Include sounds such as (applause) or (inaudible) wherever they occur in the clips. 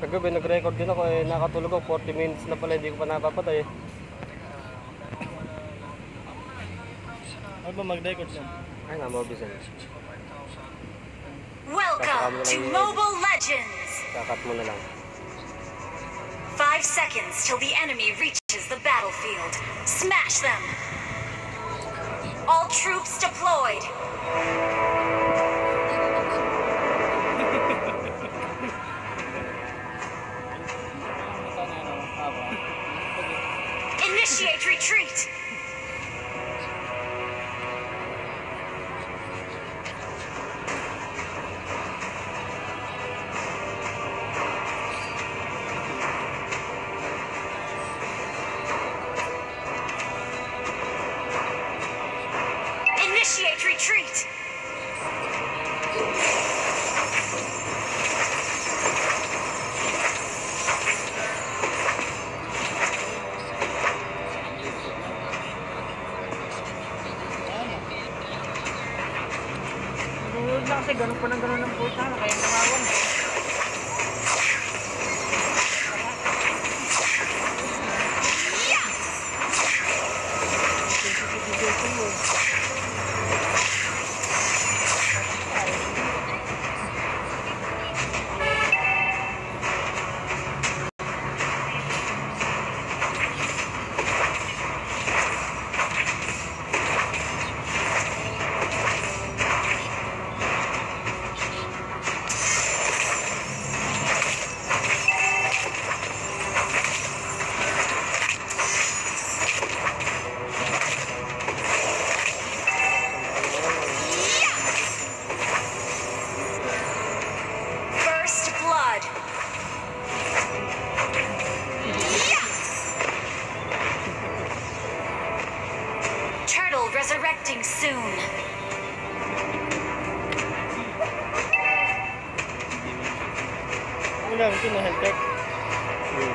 Kagabi nag-record din ako eh, nakatulog ako 40 minutes na pala, hindi ko pa napapatay eh. Ano ba mag-record yan? Ay nga, mabisan. Welcome to Mobile Legends! Kakat mo na lang. Five seconds till the enemy reaches the battlefield. Smash them! All troops deployed! Ng ganun ng puta. Kaya nawawan. Resurrecting soon. Ano lang, ito na health tech. Hmm.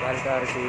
Dahil ka si...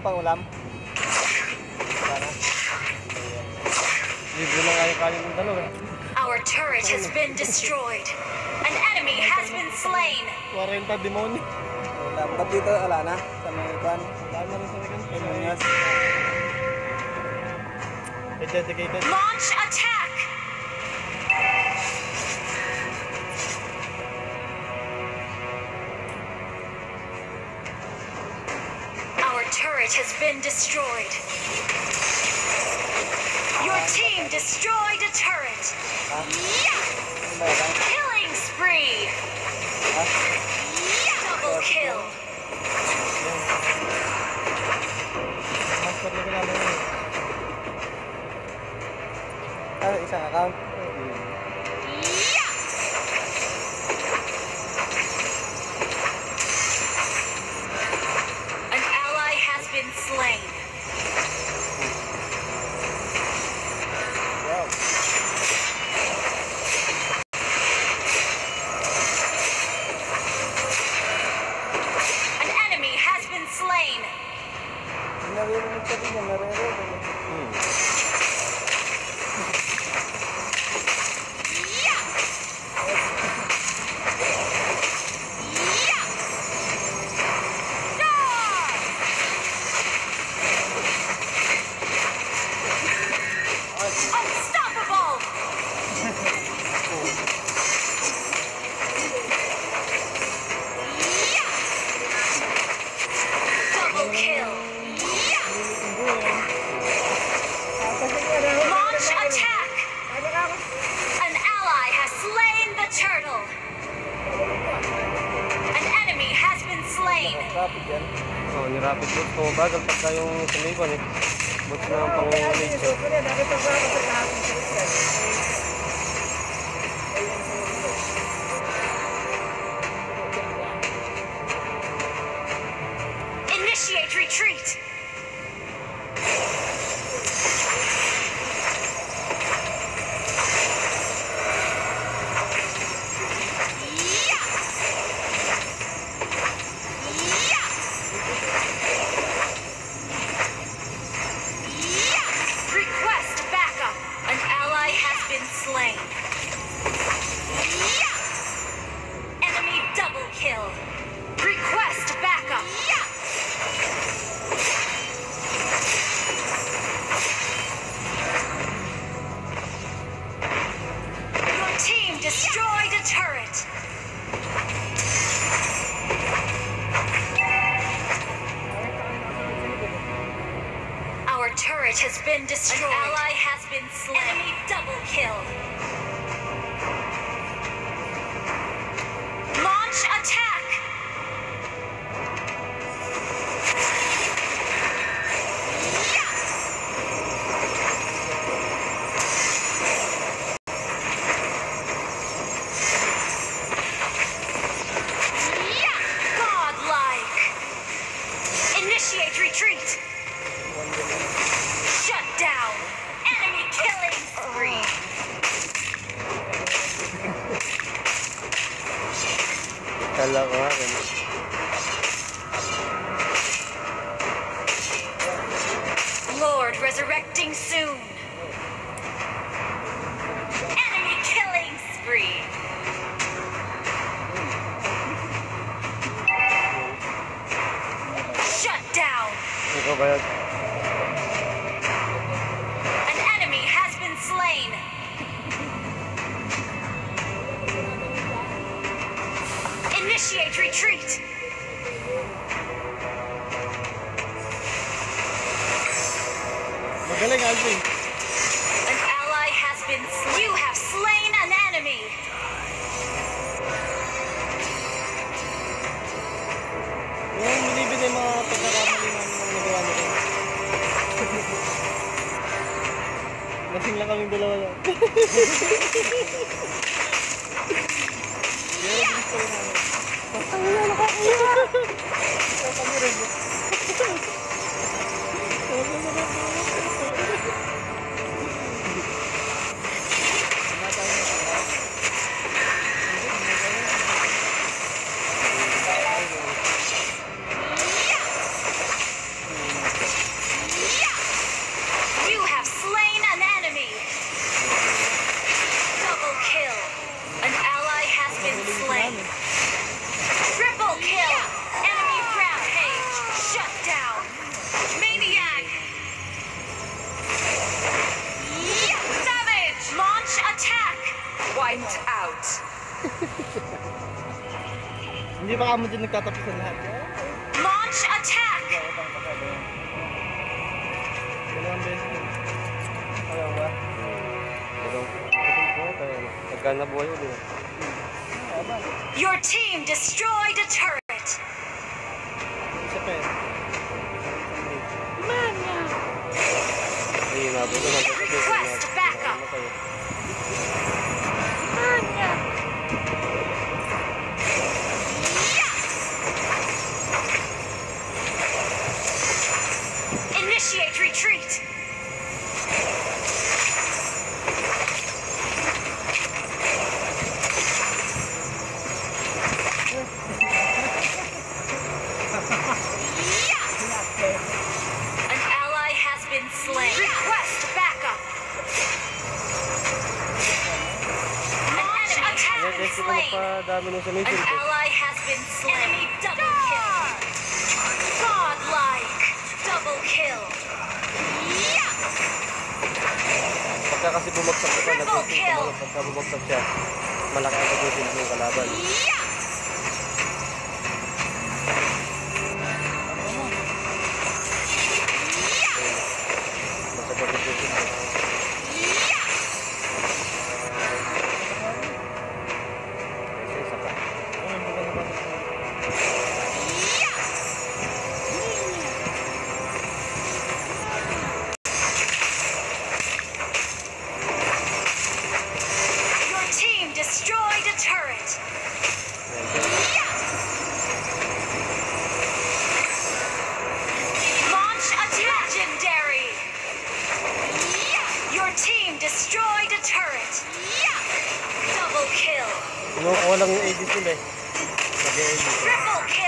Dahil pang ulam? Sana? Libre lang kaya kanin ng dalawa. eh. Our turret has been destroyed. An enemy has been slain. 40 demonyo. Ba't dito wala na? Sa mga? Wala na rin sa dedicated. Launch attack. Been destroyed. Your team destroyed a turret. Yeah! Killing spree. Yeah! Double kill. Master level namin So bagal pagka yung sumibon eh. Buti na ang pang-ulit. Double Lord resurrecting soon! Enemy killing spree! Shut down! Initiate retreat! Magaling, Alvin. An ally has been slain. You have slain an enemy! Yung binibili yung mga pagkakamali namin ng nagawa nila. (laughs) Lasing lang kaming dalawa (laughs) baka mo din nagtatapos sa lahat. Launch attack! Dalawang beses. Ayaw ba? Dalawang kusog po tayo. ano. Pagka nabuhay ulit. Your team destroyed a turret! Isa pa. Eh. Ay, nabot na lang. Request backup. Initiate retreat! Yeah! An ally has been slain. Request backup. An enemy slain. An ally has been slain. Pagka kasi bumagsak ito, nagsasin, tumalog. Pagka bumagsak siya, malaki ang pagkusin ng kalaban. Yeah! Kinukuha lang yung ADC nila eh. Nag-ADC.